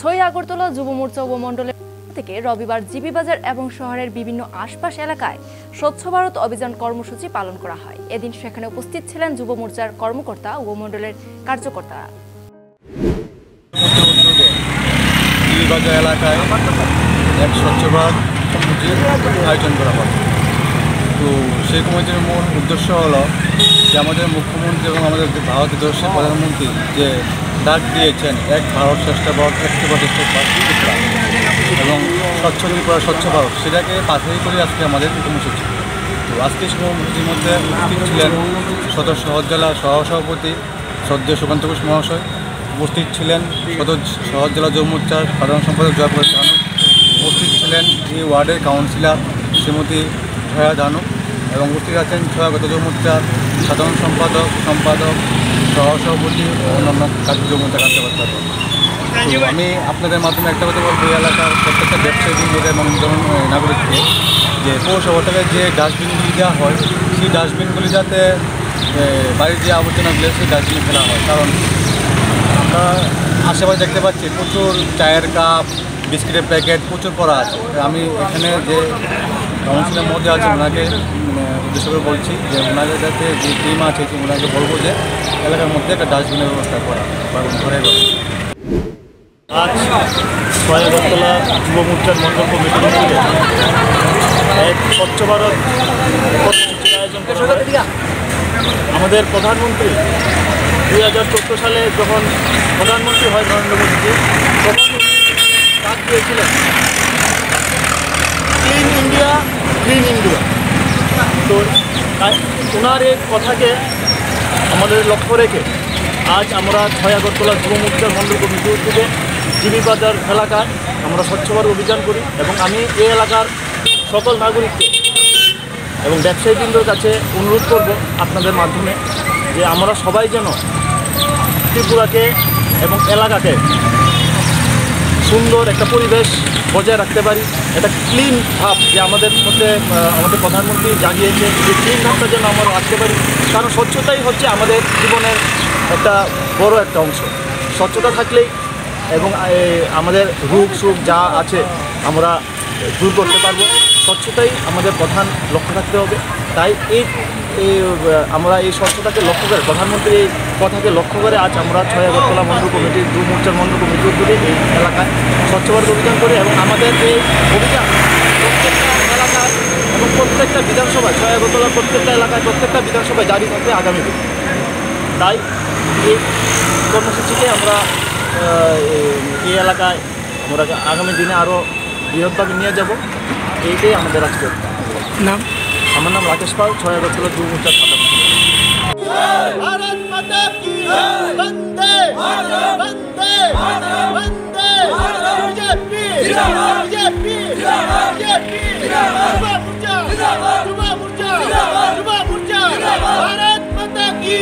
ছয় আগরতলা যুব মোর্চা উপমণ্ডলের থেকে রবিবার জিবি বাজার এবং শহরের বিভিন্ন আশপাশ এলাকায় স্বচ্ছ ভারত অভিযান কর্মসূচি পালন করা হয়। এদিন সেখানে উপস্থিত ছিলেন যুব মোর্চার কর্মকর্তা, উপমণ্ডলের কার্যকর্তারা। তো সেই কমিটির মূল উদ্দেশ্য হলো যে আমাদের মুখ্যমন্ত্রী এবং আমাদের ভারতের প্রধানমন্ত্রী যে ডাক দিয়েছেন এক ভারত শ্রেষ্ঠ ভারত, একটি প্রতিষ্ঠ এবং স্বচ্ছ করা স্বচ্ছ ভারত, সেটাকে পাশেই করে আজকে আমাদের কর্মসূচি তো আজকে কর্মসূচির মধ্যে উপস্থিত ছিলেন সদর শহর জেলা সহসভাপতি সদ্য সুকান্ত ঘোষ মহাশয়, উপস্থিত ছিলেন সদর শহর জেলা যুব মোর্চার সাধারণ সম্পাদক জয়পুর ধানু উপস্থিত ছিলেন এই ওয়ার্ডের কাউন্সিলর শ্রীমতী ছয়া ধানু এবং উপস্থিত আছেন ছয়াগত যুব মোর্চার সাধারণ সম্পাদক সম্পাদক সহসভাপতি অন্যান্য কার্য যুব মোর্চা কার্যকর্তা তো আমি আপনাদের মাধ্যমে একটা কথা বলব, এই এলাকার প্রত্যেকটা ব্যবসায়ী বৃন্দকে এবং নাগরিককে যে পৌরসভা থেকে যে ডাস্টবিনগুলি দেওয়া হয়, সেই ডাস্টবিনগুলি যাতে বাড়ির যে আবর্জনাগুলো সেই ডাস্টবিনে ফেলা হয়। কারণ আমরা আশেপাশে দেখতে পাচ্ছি প্রচুর চায়ের কাপ, বিস্কিটের প্যাকেট প্রচুর পড়া আছে। আমি এখানে যে কাউন্সিলের মধ্যে আছে ওনাকে মানে উদ্দেশ্য করে বলছি যে ওনাদের যাতে যে টিম আছে ওনাকে বলব যে এলাকার মধ্যে একটা ডাস্টবিনের ব্যবস্থা করা বা ঘরে আজ যুব মোর্চার মন্ডল কমিটির এক স্বচ্ছ ভারত আয়োজন করা আমাদের প্রধানমন্ত্রী দুই হাজার চোদ্দ সালে যখন প্রধানমন্ত্রী হয় নরেন্দ্র মোদীজি, তখন ডাক দিয়েছিলেন ক্লিন ইন্ডিয়া গ্রিন ইন্ডিয়া তো তাই- ওনার এই কথাকে আমাদের লক্ষ্য রেখে আজ আমরা ছয় আগরতলা যুব মোর্চার মন্ডল কমিটি উদ্যোগে জিবি বাজার এলাকায় আমরা স্বচ্ছ ভারত অভিযান করি এবং আমি এই এলাকার সকল নাগরিককে এবং ব্যবসায়ীবৃন্দর কাছে অনুরোধ করব আপনাদের মাধ্যমে যে আমরা সবাই যেন ত্রিপুরাকে এবং এলাকাকে সুন্দর একটা পরিবেশ বজায় রাখতে পারি। এটা ক্লিন ভাব যে আমাদের মধ্যে আমাদের প্রধানমন্ত্রী জাগিয়েছে যে ক্লিন ভাবটা যেন আমরা রাখতে পারি। কারণ স্বচ্ছতাই হচ্ছে আমাদের জীবনের একটা বড় একটা অংশ। স্বচ্ছতা থাকলেই এবং আমাদের রোগ সুখ যা আছে, আমরা দূর করতে পারব। স্বচ্ছতাই আমাদের প্রধান লক্ষ্য থাকতে হবে। তাই এই আমরা এই স্বচ্ছতাকে লক্ষ্য করে প্রধানমন্ত্রীর এই কথাকে লক্ষ্য করে আজ আমরা ছয় আগরতলা মন্ডল কমিটির, দু মোর্চার মন্ডল কমিটির উদ্যোগে এই এলাকায় স্বচ্ছ ভারত অভিযান করি এবং আমাদের এই অভিযান, প্রত্যেকটা এলাকায় এবং প্রত্যেকটা বিধানসভায়, ছয় আগরতলার প্রত্যেকটা এলাকায়, প্রত্যেকটা বিধানসভায় জারি থাকবে আগামী দিন। তাই এই কর্মসূচিকে আমরা এই এলাকায় আমরা আগামী দিনে আরও বৃহৎভাবে নিয়ে যাব। এইটাই আমাদের আজকে। নাম? আমার নাম রাকেশ পাল ছয় আগরতলা দু হাজার সাতান্ন ভারত মাতা কি